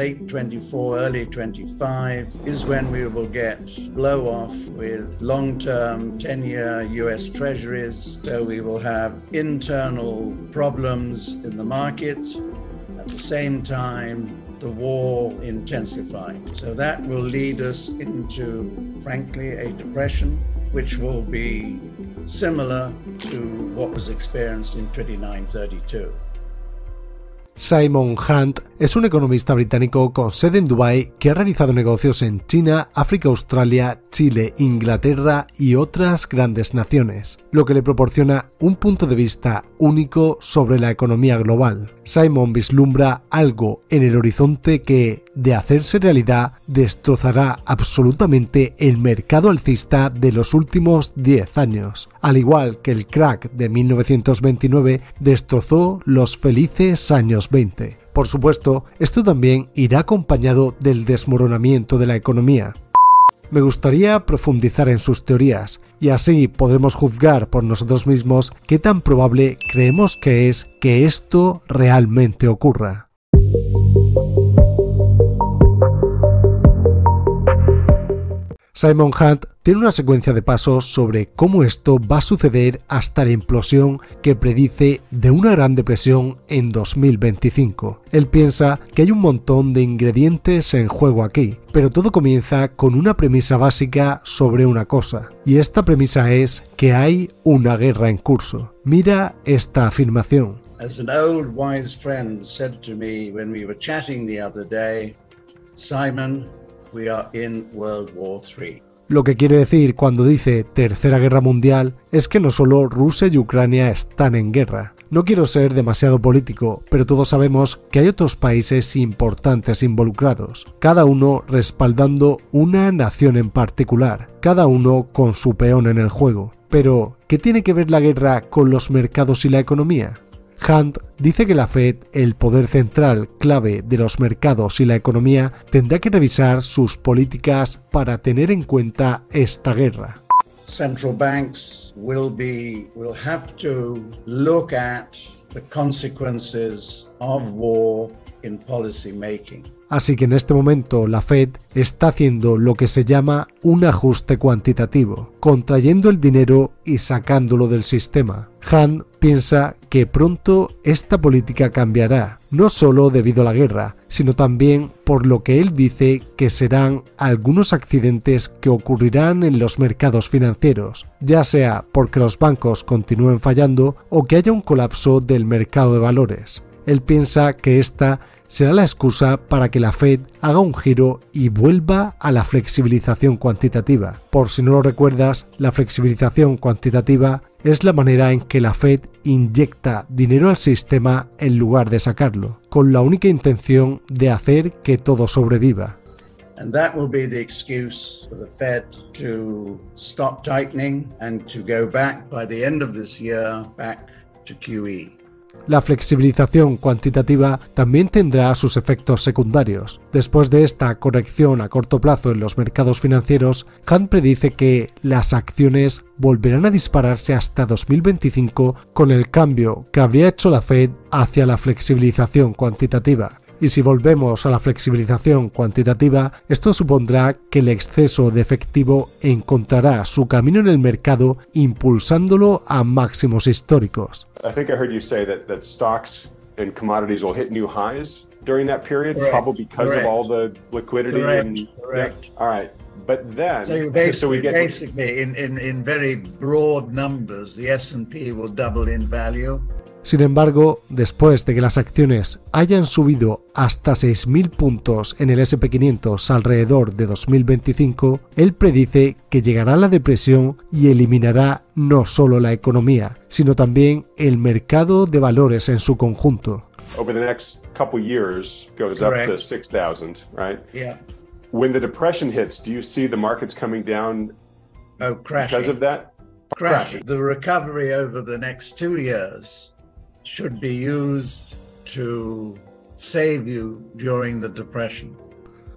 late 24, early 25 is when we will get blow off with long term 10 year US treasuries. So we will have internal problems in the market. At the same time, the war intensifying. So that will lead us into, frankly, a depression, which will be similar to what was experienced in 2932. Simon Hunt es un economista británico con sede en Dubái que ha realizado negocios en China, África, Australia, Chile, Inglaterra y otras grandes naciones, lo que le proporciona un punto de vista único sobre la economía global. Simon vislumbra algo en el horizonte que, de hacerse realidad, destrozará absolutamente el mercado alcista de los últimos 10 años, al igual que el crack de 1929 destrozó los felices años 20. Por supuesto, esto también irá acompañado del desmoronamiento de la economía. Me gustaría profundizar en sus teorías y así podremos juzgar por nosotros mismos qué tan probable creemos que es que esto realmente ocurra. Simon Hunt tiene una secuencia de pasos sobre cómo esto va a suceder hasta la implosión que predice de una gran depresión en 2025. Él piensa que hay un montón de ingredientes en juego aquí, pero todo comienza con una premisa básica sobre una cosa, y esta premisa es que hay una guerra en curso. Mira esta afirmación. As an old wise friend said to me when we were chatting the Simon, we are in World War III. Lo que quiere decir cuando dice Tercera Guerra Mundial es que no solo Rusia y Ucrania están en guerra. No quiero ser demasiado político, pero todos sabemos que hay otros países importantes involucrados, cada uno respaldando una nación en particular, cada uno con su peón en el juego. Pero, ¿qué tiene que ver la guerra con los mercados y la economía? Hunt dice que la Fed, el poder central clave de los mercados y la economía, tendrá que revisar sus políticas para tener en cuenta esta guerra. Central banks will be will have to look at the consequences of war policy making. Así que en este momento la Fed está haciendo lo que se llama un ajuste cuantitativo, contrayendo el dinero y sacándolo del sistema. Han piensa que pronto esta política cambiará, no solo debido a la guerra, sino también por lo que él dice que serán algunos accidentes que ocurrirán en los mercados financieros, ya sea porque los bancos continúen fallando o que haya un colapso del mercado de valores. Él piensa que esta será la excusa para que la Fed haga un giro y vuelva a la flexibilización cuantitativa. Por si no lo recuerdas, la flexibilización cuantitativa es la manera en que la Fed inyecta dinero al sistema en lugar de sacarlo, con la única intención de hacer que todo sobreviva. And that will be the excuse for the Fed to stop tightening and to go back by the end of this year back to QE. La flexibilización cuantitativa también tendrá sus efectos secundarios. Después de esta corrección a corto plazo en los mercados financieros, Hunt predice que las acciones volverán a dispararse hasta 2025 con el cambio que habría hecho la Fed hacia la flexibilización cuantitativa. Y si volvemos a la flexibilización cuantitativa, esto supondrá que el exceso de efectivo encontrará su camino en el mercado impulsándolo a máximos históricos. I think I heard you say that, that stocks and commodities will hit new highs during that period, Correct. probably because Correct. of all the liquidity Correct. and Correct. Yeah. All right, but then So you so basically, we get basically in, in, in very broad numbers, the S&P will double in value. Sin embargo, después de que las acciones hayan subido hasta 6.000 puntos en el SP500 alrededor de 2025, él predice que llegará la depresión y eliminará no solo la economía, sino también el mercado de valores en su conjunto. over the next couple years goes up to Correct. six thousand, right? Yeah. When the depression hits, do you see the markets coming down Oh, crashing. because of that? crashing. The recovery over the next two years should be used to save you during the depression.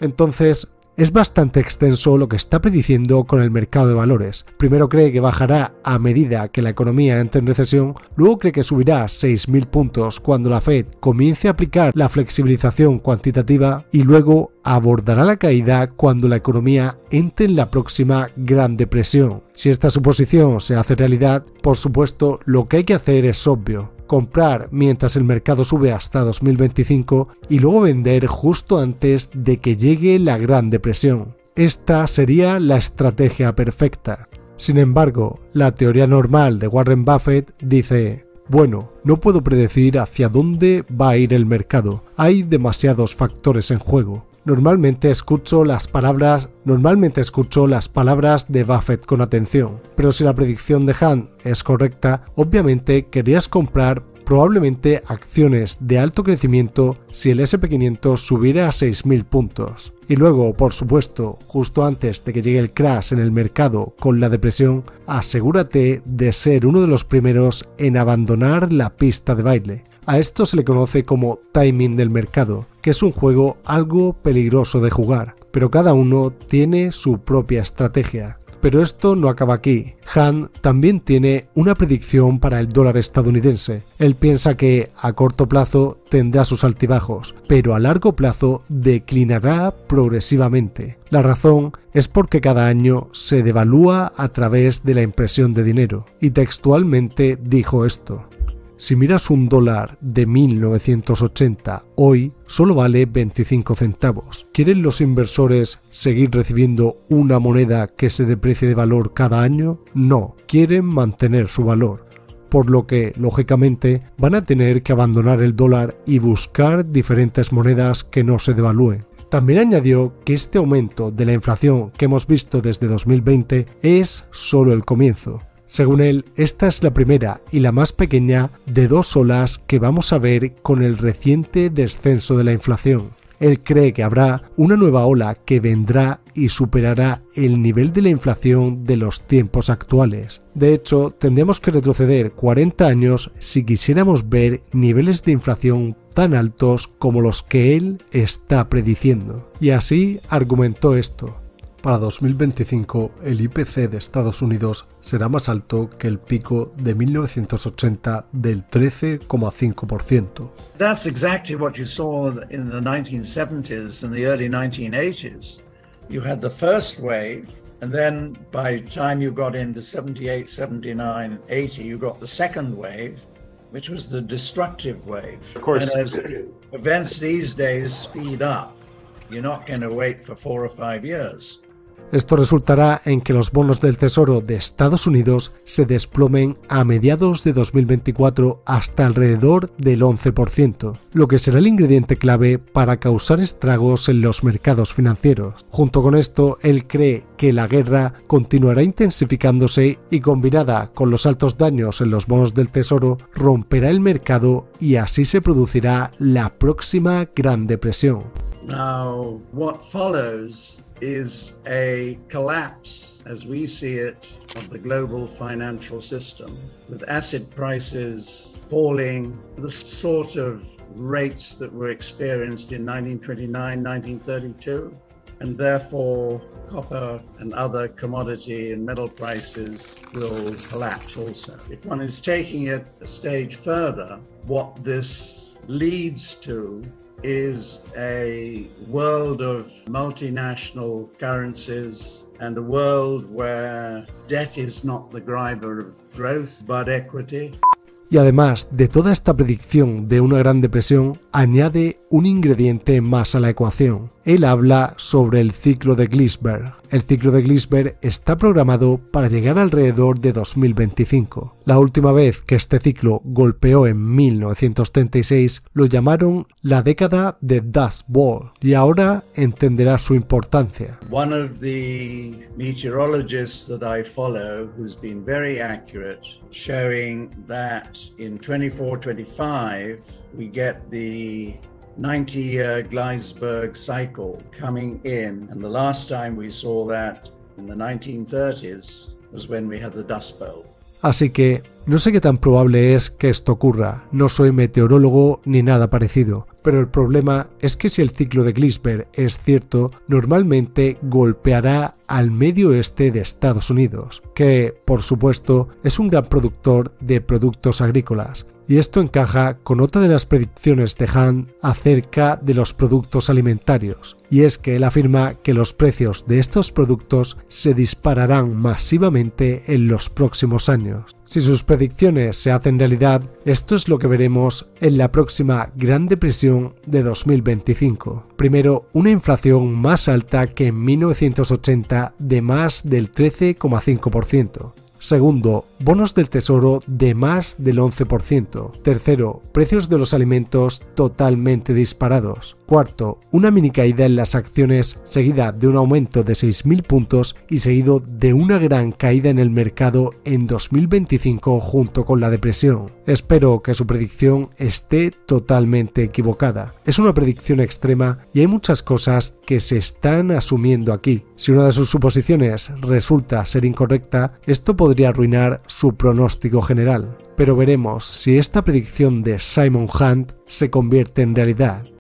Entonces, Es bastante extenso lo que está prediciendo con el mercado de valores. Primero cree que bajará a medida que la economía entre en recesión, luego cree que subirá a 6.000 puntos cuando la Fed comience a aplicar la flexibilización cuantitativa y luego abordará la caída cuando la economía entre en la próxima Gran Depresión. Si esta suposición se hace realidad, por supuesto, lo que hay que hacer es obvio comprar mientras el mercado sube hasta 2025 y luego vender justo antes de que llegue la Gran Depresión. Esta sería la estrategia perfecta. Sin embargo, la teoría normal de Warren Buffett dice, bueno, no puedo predecir hacia dónde va a ir el mercado, hay demasiados factores en juego. Normalmente escucho las palabras, normalmente escucho las palabras de Buffett con atención, pero si la predicción de Han es correcta, obviamente querías comprar probablemente acciones de alto crecimiento si el SP500 subiera a 6.000 puntos. Y luego, por supuesto, justo antes de que llegue el crash en el mercado con la depresión, asegúrate de ser uno de los primeros en abandonar la pista de baile. A esto se le conoce como timing del mercado, que es un juego algo peligroso de jugar, pero cada uno tiene su propia estrategia. Pero esto no acaba aquí. Han también tiene una predicción para el dólar estadounidense. Él piensa que a corto plazo tendrá sus altibajos, pero a largo plazo declinará progresivamente. La razón es porque cada año se devalúa a través de la impresión de dinero. Y textualmente dijo esto. Si miras un dólar de 1980 hoy, solo vale 25 centavos. ¿Quieren los inversores seguir recibiendo una moneda que se deprecie de valor cada año? No, quieren mantener su valor por lo que, lógicamente, van a tener que abandonar el dólar y buscar diferentes monedas que no se devalúen. También añadió que este aumento de la inflación que hemos visto desde 2020 es solo el comienzo. Según él, esta es la primera y la más pequeña de dos olas que vamos a ver con el reciente descenso de la inflación. Él cree que habrá una nueva ola que vendrá y superará el nivel de la inflación de los tiempos actuales. De hecho, tendríamos que retroceder 40 años si quisiéramos ver niveles de inflación tan altos como los que él está prediciendo. Y así argumentó esto. Para 2025, el IPC de Estados Unidos será más alto que el pico de 1980 del 13,5%. That's exactly what you saw in the 1970s and the early 1980s. You had the first wave, and then by the time you got into 78, 79, 80, you got the second wave, which was the destructive wave. Of course. And as events these days speed up, you're not going to wait for four or five years. Esto resultará en que los bonos del Tesoro de Estados Unidos se desplomen a mediados de 2024 hasta alrededor del 11%, lo que será el ingrediente clave para causar estragos en los mercados financieros. Junto con esto, él cree que la guerra continuará intensificándose y combinada con los altos daños en los bonos del Tesoro, romperá el mercado y así se producirá la próxima Gran Depresión. Is a collapse, as we see it, of the global financial system, with asset prices falling, the sort of rates that were experienced in 1929, 1932, and therefore copper and other commodity and metal prices will collapse also. If one is taking it a stage further, what this leads to is a world of multinational currencies and a world where debt is not the driver of growth but equity. Y además de toda esta predicción de una gran depresión, añade un ingrediente más a la ecuación. Él habla sobre el ciclo de Glisberg. El ciclo de Glisberg está programado para llegar alrededor de 2025. La última vez que este ciclo golpeó en 1936 lo llamaron la década de Dust Bowl y ahora entenderá su importancia. One of the meteorologists that I follow who's been very accurate showing that in 24-25 we get the 90 year Gleisberg cycle coming in. And the last time we saw that in the 1930s was when we had the Dust Bowl. Así que no sé qué tan probable es que esto ocurra, no soy meteorólogo ni nada parecido, pero el problema es que si el ciclo de Glisberg es cierto, normalmente golpeará al medio oeste de Estados Unidos, que, por supuesto, es un gran productor de productos agrícolas, y esto encaja con otra de las predicciones de Han acerca de los productos alimentarios, y es que él afirma que los precios de estos productos se dispararán masivamente en los próximos años. Si sus predicciones se hacen realidad, esto es lo que veremos en la próxima Gran Depresión de 2025. Primero, una inflación más alta que en 1980 de más del 13,5%. Segundo, bonos del tesoro de más del 11%. Tercero, precios de los alimentos totalmente disparados. Cuarto, una mini caída en las acciones seguida de un aumento de 6.000 puntos y seguido de una gran caída en el mercado en 2025 junto con la depresión. Espero que su predicción esté totalmente equivocada. Es una predicción extrema y hay muchas cosas que se están asumiendo aquí. Si una de sus suposiciones resulta ser incorrecta, esto arruinar su pronóstico general. Pero veremos si esta predicción de Simon Hunt se convierte en realidad.